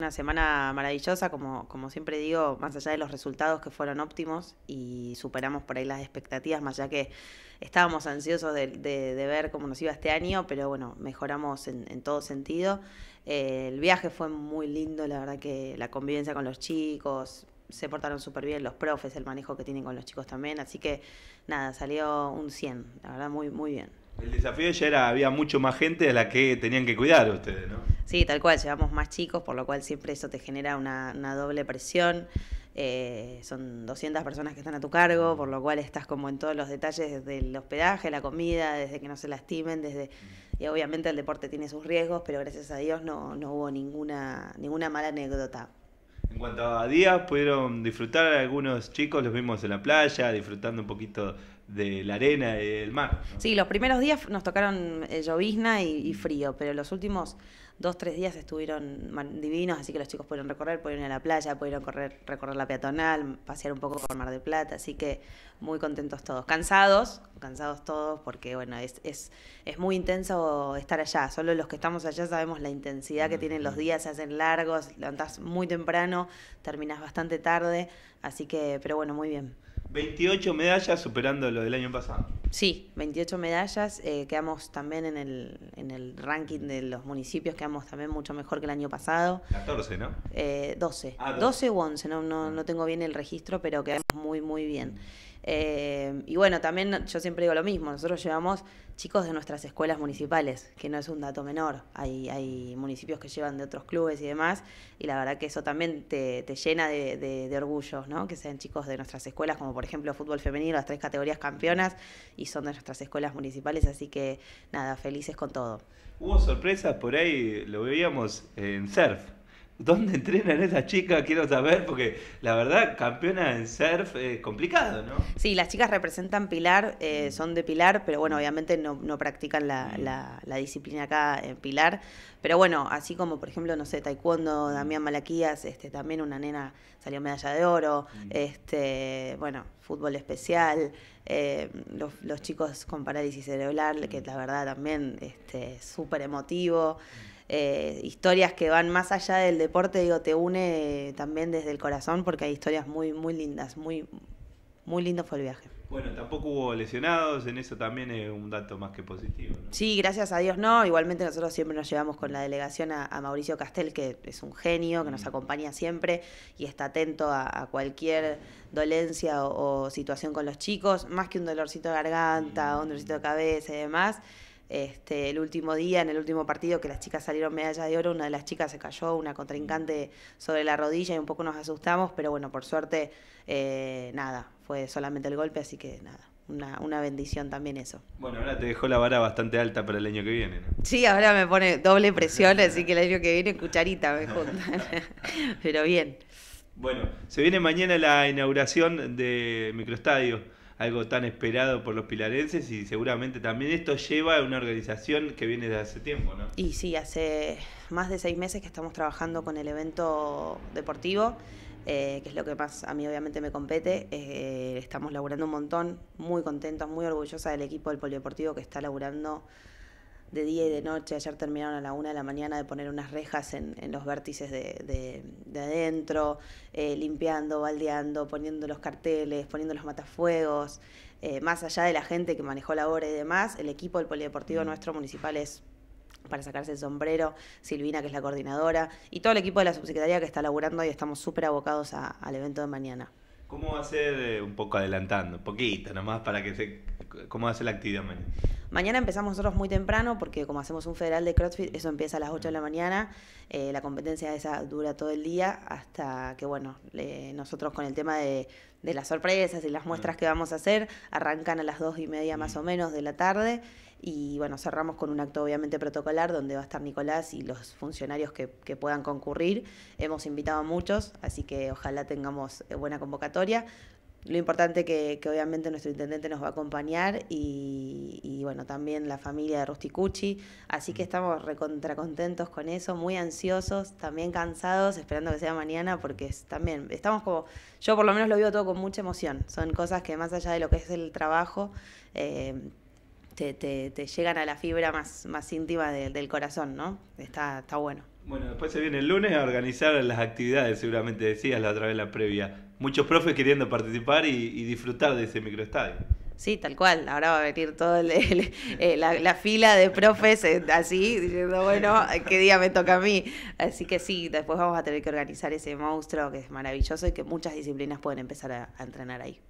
Una semana maravillosa, como, como siempre digo, más allá de los resultados que fueron óptimos y superamos por ahí las expectativas, más allá que estábamos ansiosos de, ver cómo nos iba este año, pero bueno, mejoramos en, todo sentido. Eh, el viaje fue muy lindo, la verdad que la convivencia con los chicos, se portaron súper bien los profes, el manejo que tienen con los chicos también, así que nada, salió un 100, la verdad muy, muy bien. El desafío ya era, había mucho más gente de la que tenían que cuidar ustedes, ¿no? Sí, tal cual, llevamos más chicos, por lo cual siempre eso te genera una, doble presión. Eh, son 200 personas que están a tu cargo, por lo cual estás como en todos los detalles desde el hospedaje, la comida, desde que no se lastimen, desde y obviamente el deporte tiene sus riesgos, pero gracias a Dios no, no hubo ninguna, ninguna mala anécdota. En cuanto a días, pudieron disfrutar algunos chicos, los vimos en la playa, disfrutando un poquito de la arena y del mar. Sí, los primeros días nos tocaron eh, llovizna y, frío, pero los últimos dos, tres días estuvieron divinos, así que los chicos pudieron recorrer, pudieron ir a la playa, pudieron correr, recorrer la peatonal, pasear un poco por Mar del Plata, así que muy contentos todos. Cansados, cansados todos, porque bueno, es, es, es muy intenso estar allá. Solo los que estamos allá sabemos la intensidad que tienen los días, se hacen largos, levantás muy temprano, terminas bastante tarde, así que, pero bueno, muy bien. 28 medallas superando lo del año pasado. Sí, 28 medallas. Eh, quedamos también en el, en el ranking de los municipios, quedamos también mucho mejor que el año pasado. 14, ¿no? Eh, 12. 12. o 11, no, no, no tengo bien el registro, pero quedamos muy, bien. Eh, y bueno, también yo siempre digo lo mismo, nosotros llevamos chicos de nuestras escuelas municipales, que no es un dato menor. Hay, hay municipios que llevan de otros clubes y demás, y la verdad que eso también te, llena de, de, orgullo, ¿no? Que sean chicos de nuestras escuelas, como por ejemplo fútbol femenino, las tres categorías campeonas, y son de nuestras escuelas municipales, así que nada, felices con todo. Hubo sorpresas por ahí, lo veíamos en surf. ¿Dónde entrenan esas chicas? Quiero saber, porque la verdad, campeona en surf es complicado, ¿no? Sí, las chicas representan Pilar, eh, son de Pilar, pero bueno, obviamente no, no practican la, la, disciplina acá en Pilar. Pero bueno, así como por ejemplo, no sé, taekwondo, Damián Malaquías, este, también una nena salió medalla de oro, este, bueno, fútbol especial, eh, los, los, chicos con parálisis cerebral, que la verdad también este, súper emotivo. Eh, historias que van más allá del deporte, digo, te une también desde el corazón porque hay historias muy, muy lindas, muy, muy lindo fue el viaje. Bueno, tampoco hubo lesionados, en eso también es un dato más que positivo. Sí, gracias a Dios no. Igualmente nosotros siempre nos llevamos con la delegación a, Mauricio Castel, que es un genio, que nos mm. acompaña siempre y está atento a, cualquier dolencia o, situación con los chicos, más que un dolorcito de garganta, un dolorcito de cabeza y demás. Este, el último día, en el último partido, que las chicas salieron medalla de oro, una de las chicas se cayó, una contrincante sobre la rodilla y un poco nos asustamos, pero bueno, por suerte, eh, nada, fue solamente el golpe, así que nada. Una, una, bendición también eso. Bueno, ahora te dejó la vara bastante alta para el año que viene, ¿no? Sí, ahora me pone doble presión, así que el año que viene cucharita me juntan. Pero bien. Bueno, se viene mañana la inauguración de Microestadio algo tan esperado por los pilarenses y seguramente también esto lleva a una organización que viene de hace tiempo, ¿no? Y sí, hace más de seis meses que estamos trabajando con el evento deportivo, eh, que es lo que más a mí obviamente me compete. Eh, estamos laburando un montón, muy contentos, muy orgullosa del equipo del polideportivo que está laburando de día y de noche. Ayer terminaron a la una de la mañana de poner unas rejas en, los vértices de, de, adentro, eh, limpiando, baldeando, poniendo los carteles, poniendo los matafuegos. Eh, más allá de la gente que manejó la obra y demás, el equipo del polideportivo mm. nuestro municipal es para sacarse el sombrero, Silvina, que es la coordinadora, y todo el equipo de la subsecretaría que está laburando y estamos súper abocados al evento de mañana. ¿Cómo va a ser, eh, un poco adelantando, poquito nomás, para que se... ¿Cómo va a ser la actividad mañana? Mañana empezamos nosotros muy temprano porque como hacemos un federal de CrossFit, eso empieza a las 8 de la mañana. Eh, la competencia esa dura todo el día hasta que, bueno, nosotros con el tema de, las sorpresas y las muestras que vamos a hacer, arrancan a las 2 y media más o menos de la tarde. Y bueno, cerramos con un acto obviamente protocolar donde va a estar Nicolás y los funcionarios que, que puedan concurrir. Hemos invitado a muchos, así que ojalá tengamos eh, buena convocatoria. Lo importante que, que obviamente nuestro intendente nos va a acompañar y, bueno, también la familia de Rusticucci. Así que estamos recontra contentos con eso, muy ansiosos, también cansados, esperando que sea mañana porque también estamos como, yo por lo menos lo vivo todo con mucha emoción. Son cosas que más allá de lo que es el trabajo, eh, te, te, llegan a la fibra más, más íntima del corazón, ¿no? Está, está bueno. Bueno, después se viene el lunes a organizar las actividades, seguramente decías la otra vez la previa. Muchos profes queriendo participar y, disfrutar de ese microestadio. Sí, tal cual. Ahora va a venir toda eh, la, fila de profes eh, así, diciendo, bueno, ¿qué día me toca a mí? Así que sí, después vamos a tener que organizar ese monstruo que es maravilloso y que muchas disciplinas pueden empezar a entrenar ahí.